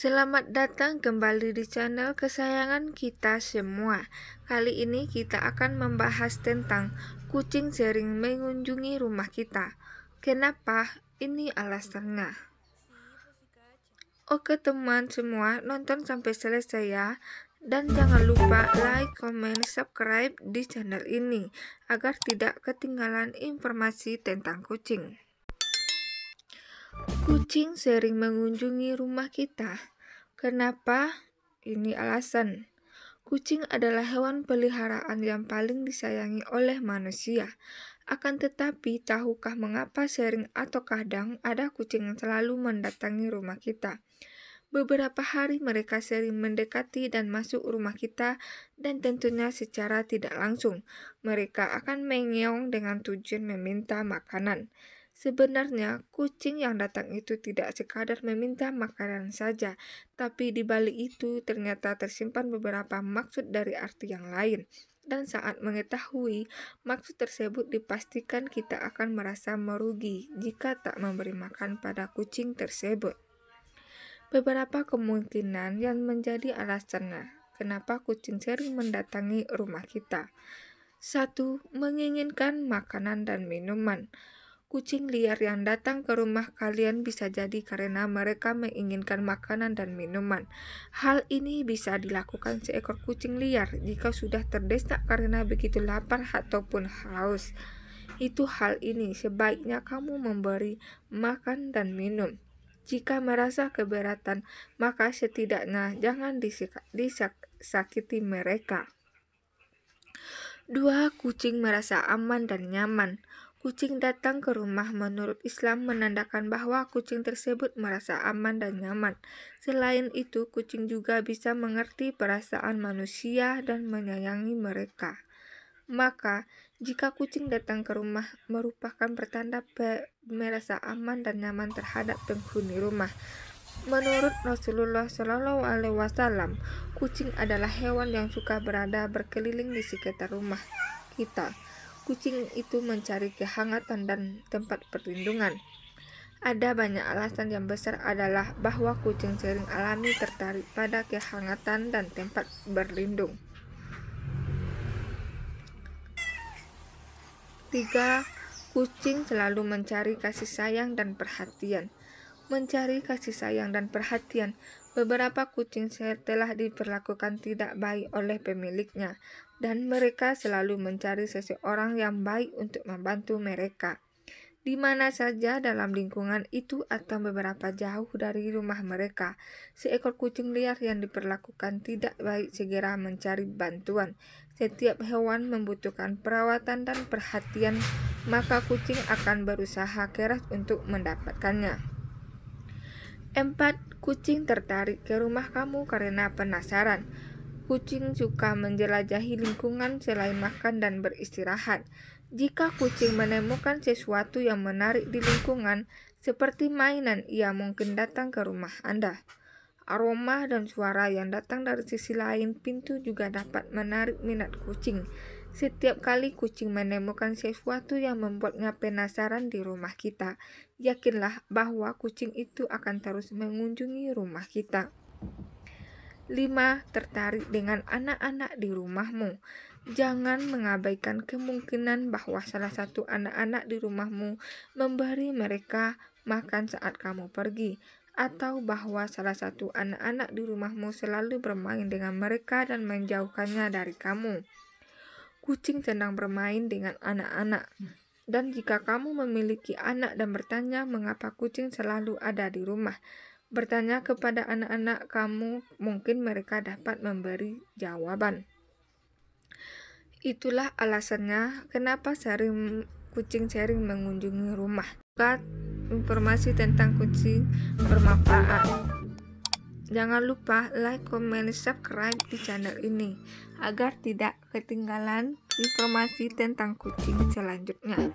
Selamat datang kembali di channel kesayangan kita semua. Kali ini kita akan membahas tentang kucing sering mengunjungi rumah kita. Kenapa? Ini alasannya. Oke teman semua, nonton sampai selesai ya. Dan jangan lupa like, comment, subscribe di channel ini agar tidak ketinggalan informasi tentang kucing. Kucing sering mengunjungi rumah kita. Kenapa? Ini alasan. Kucing adalah hewan peliharaan yang paling disayangi oleh manusia. Akan tetapi, tahukah mengapa sering atau kadang ada kucing yang selalu mendatangi rumah kita? Beberapa hari mereka sering mendekati dan masuk rumah kita dan tentunya secara tidak langsung mereka akan mengeong dengan tujuan meminta makanan. Sebenarnya, kucing yang datang itu tidak sekadar meminta makanan saja, tapi di balik itu ternyata tersimpan beberapa maksud dari arti yang lain. Dan saat mengetahui maksud tersebut dipastikan kita akan merasa merugi jika tak memberi makan pada kucing tersebut. Beberapa kemungkinan yang menjadi alasannya kenapa kucing sering mendatangi rumah kita. Satu, menginginkan makanan dan minuman. Kucing liar yang datang ke rumah kalian bisa jadi karena mereka menginginkan makanan dan minuman. Hal ini bisa dilakukan seekor kucing liar jika sudah terdesak karena begitu lapar ataupun haus. Itu hal ini sebaiknya kamu memberi makan dan minum. Jika merasa keberatan, maka setidaknya jangan disakiti mereka. Dua, kucing merasa aman dan nyaman. Kucing datang ke rumah menurut Islam menandakan bahwa kucing tersebut merasa aman dan nyaman. Selain itu, kucing juga bisa mengerti perasaan manusia dan menyayangi mereka. Maka, jika kucing datang ke rumah merupakan pertanda merasa aman dan nyaman terhadap penghuni rumah. Menurut Rasulullah Shallallahu Alaihi Wasallam, kucing adalah hewan yang suka berada berkeliling di sekitar rumah kita kucing itu mencari kehangatan dan tempat perlindungan. Ada banyak alasan yang besar adalah bahwa kucing sering alami tertarik pada kehangatan dan tempat berlindung. Tiga, kucing selalu mencari kasih sayang dan perhatian. Mencari kasih sayang dan perhatian, beberapa kucing telah diperlakukan tidak baik oleh pemiliknya, dan mereka selalu mencari seseorang yang baik untuk membantu mereka. Di mana saja dalam lingkungan itu atau beberapa jauh dari rumah mereka, seekor kucing liar yang diperlakukan tidak baik segera mencari bantuan. Setiap hewan membutuhkan perawatan dan perhatian, maka kucing akan berusaha keras untuk mendapatkannya. 4. Kucing tertarik ke rumah kamu karena penasaran. Kucing suka menjelajahi lingkungan selain makan dan beristirahat. Jika kucing menemukan sesuatu yang menarik di lingkungan, seperti mainan, ia mungkin datang ke rumah Anda. Aroma dan suara yang datang dari sisi lain pintu juga dapat menarik minat kucing. Setiap kali kucing menemukan sesuatu yang membuatnya penasaran di rumah kita, yakinlah bahwa kucing itu akan terus mengunjungi rumah kita. 5. Tertarik dengan anak-anak di rumahmu. Jangan mengabaikan kemungkinan bahwa salah satu anak-anak di rumahmu memberi mereka makan saat kamu pergi, atau bahwa salah satu anak-anak di rumahmu selalu bermain dengan mereka dan menjauhkannya dari kamu. Kucing senang bermain dengan anak-anak. Dan jika kamu memiliki anak dan bertanya mengapa kucing selalu ada di rumah, Bertanya kepada anak-anak kamu, mungkin mereka dapat memberi jawaban. Itulah alasannya kenapa sering kucing sering mengunjungi rumah. Informasi tentang kucing bermanfaat. Jangan lupa like, comment, subscribe di channel ini agar tidak ketinggalan informasi tentang kucing selanjutnya.